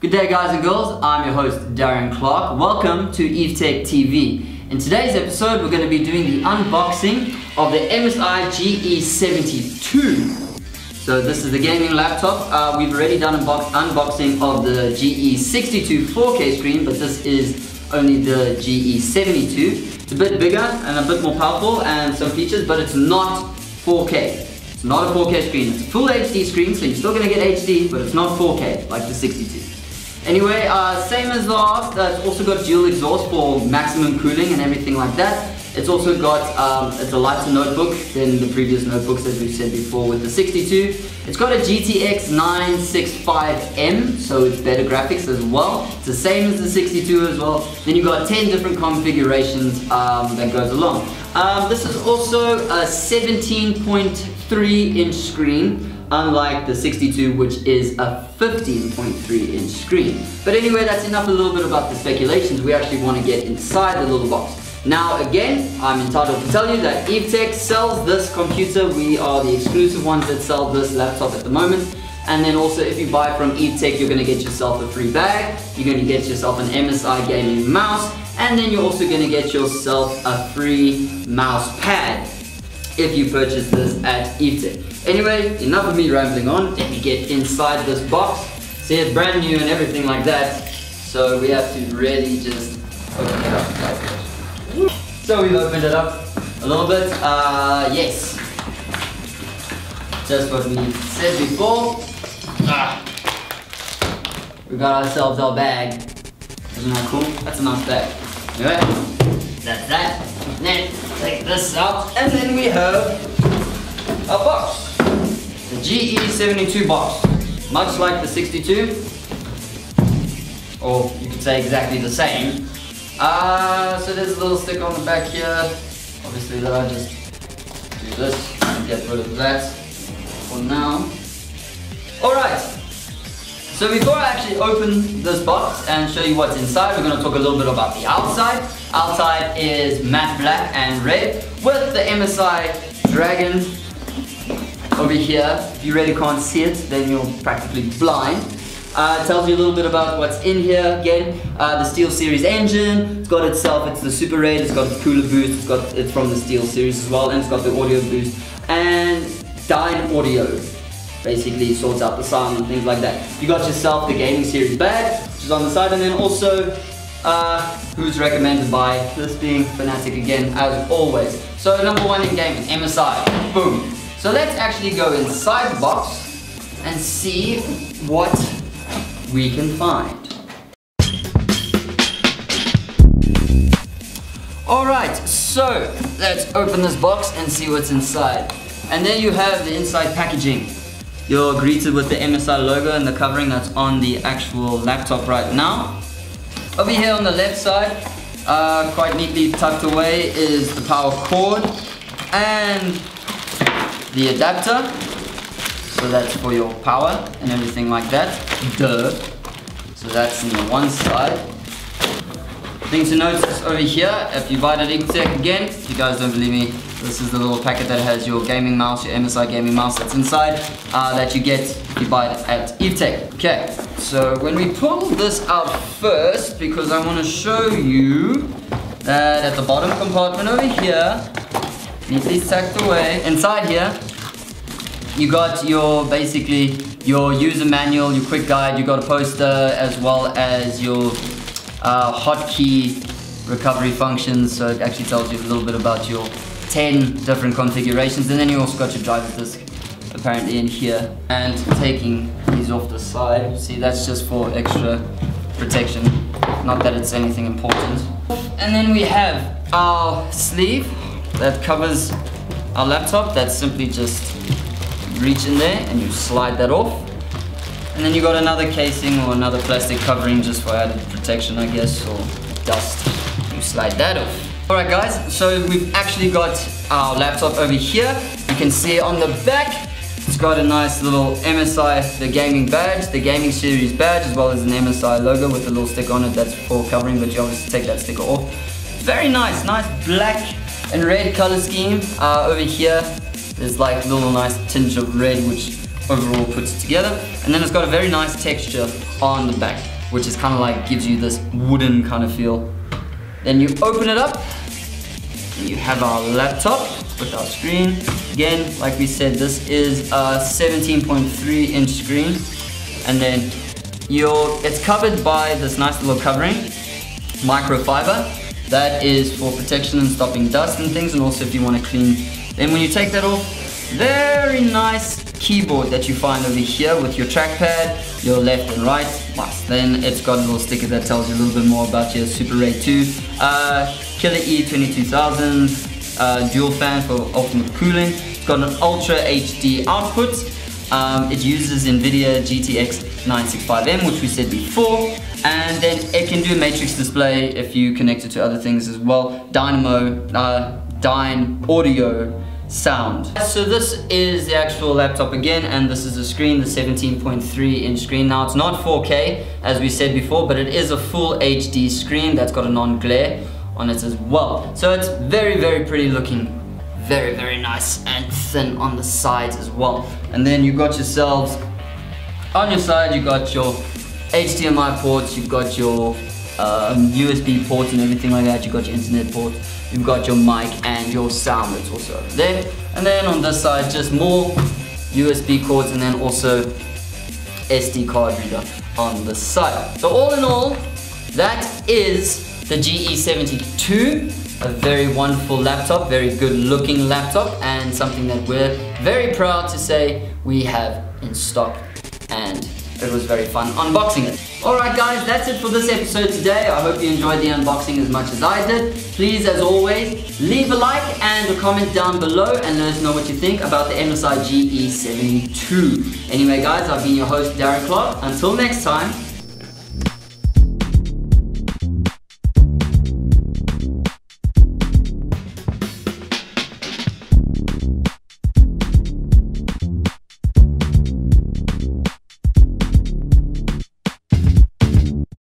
Good day guys and girls, I'm your host Darren Clark. Welcome to EveTech TV. In today's episode we're going to be doing the unboxing of the MSI GE72. So this is the gaming laptop. Uh, we've already done unboxing of the GE62 4K screen, but this is only the GE72. It's a bit bigger and a bit more powerful and some features, but it's not 4K. It's not a 4K screen. It's a full HD screen, so you're still going to get HD, but it's not 4K like the 62. Anyway, uh, same as the last, uh, it's also got dual exhaust for maximum cooling and everything like that. It's also got, um, it's a lighter notebook than the previous notebooks as we've said before with the 62. It's got a GTX 965M, so it's better graphics as well. It's the same as the 62 as well. Then you've got 10 different configurations um, that goes along. Um, this is also a 17.3 inch screen unlike the 62 which is a 15.3 inch screen. But anyway, that's enough a little bit about the speculations. We actually want to get inside the little box. Now again, I'm entitled to tell you that EveTech sells this computer. We are the exclusive ones that sell this laptop at the moment. And then also if you buy from EveTech, you're gonna get yourself a free bag. You're gonna get yourself an MSI gaming mouse. And then you're also gonna get yourself a free mouse pad if you purchase this at EveTech. Anyway, enough of me rambling on. Let me get inside this box. See, it's brand new and everything like that. So we have to really just open it up. So we've opened it up a little bit. Uh, yes. Just what we said before. Ah. We got ourselves our bag. Isn't that cool? That's a nice bag. Anyway, that's that. Then take this out, and then we have a box. The GE72 box, much like the 62, or you could say exactly the same. Uh, so there's a little sticker on the back here. Obviously that I just do this and get rid of that for now. Alright, so before I actually open this box and show you what's inside, we're going to talk a little bit about the outside. Outside is matte black and red with the MSI Dragon over here. If you really can't see it, then you're practically blind. Uh, tells you a little bit about what's in here again. Uh, the SteelSeries engine, it's got itself, it's the SuperRAID, it's got its cooler boost, it's got it's from the SteelSeries as well, and it's got the audio boost. And Dynaudio basically sorts out the sound and things like that. You got yourself the Gaming Series bag, which is on the side, and then also uh, who's recommended by this being Fnatic again, as always. So number one in gaming, MSI, boom. So let's actually go inside the box and see what we can find. Alright, so let's open this box and see what's inside. And there you have the inside packaging. You're greeted with the MSI logo and the covering that's on the actual laptop right now. Over here on the left side, uh, quite neatly tucked away is the power cord and the adapter. So that's for your power and everything like that. Duh. So that's on the one side. Thing to notice over here, if you buy the EveTech again, if you guys don't believe me, this is the little packet that has your gaming mouse, your MSI gaming mouse that's inside, uh, that you get if you buy it at EveTech. Okay, so when we pull this out first, because I want to show you that at the bottom compartment over here, neatly tucked away, inside here, you got your, basically, your user manual, your quick guide, you got a poster, as well as your uh, hotkey recovery functions. So it actually tells you a little bit about your 10 different configurations. And then you also got your driver disk apparently in here. And taking these off the side, see that's just for extra protection. Not that it's anything important. And then we have our sleeve that covers our laptop. That's simply just reach in there and you slide that off. And then you got another casing or another plastic covering just for added protection, I guess, or dust. You slide that off. Alright guys, so we've actually got our laptop over here. You can see on the back, it's got a nice little MSI, the gaming badge, the gaming series badge, as well as an MSI logo with a little sticker on it that's for covering, but you obviously take that sticker off. Very nice, nice black and red color scheme. Uh, over here, there's like a little nice tinge of red, which overall puts it together. And then it's got a very nice texture on the back, which is kind of like gives you this wooden kind of feel. Then you open it up, you have our laptop with our screen. Again, like we said, this is a 17.3 inch screen. And then your, it's covered by this nice little covering, microfiber. That is for protection and stopping dust and things, and also if you want to clean. Then when you take that off, very nice keyboard that you find over here with your trackpad, your left and right. Nice. Then it's got a little sticker that tells you a little bit more about your SuperRAID 2. Uh, Killer E22000, uh, dual fan for ultimate cooling. It's got an Ultra HD output. Um, it uses NVIDIA GTX 965M, which we said before. And then it can do matrix display if you connect it to other things as well. Dynamo, uh, Dynaudio sound. So this is the actual laptop again, and this is the screen, the 17.3 inch screen. Now it's not 4K, as we said before, but it is a full HD screen that's got a non-glare on it as well. So it's very, very pretty looking. Very, very nice and thin on the sides as well. And then you've got yourselves, on your side you've got your HDMI ports, you've got your um, USB ports and everything like that. You've got your internet port, you've got your mic and your sound that's also there. And then on this side, just more USB cords and then also SD card reader on the side. So all in all, that is the GE72 a very wonderful laptop, very good looking laptop, and something that we're very proud to say we have in stock. And it was very fun unboxing it. Alright guys, that's it for this episode today. I hope you enjoyed the unboxing as much as I did. Please, as always, leave a like and a comment down below and let us know what you think about the MSI GE72. Anyway guys, I've been your host Darren Clark. Until next time,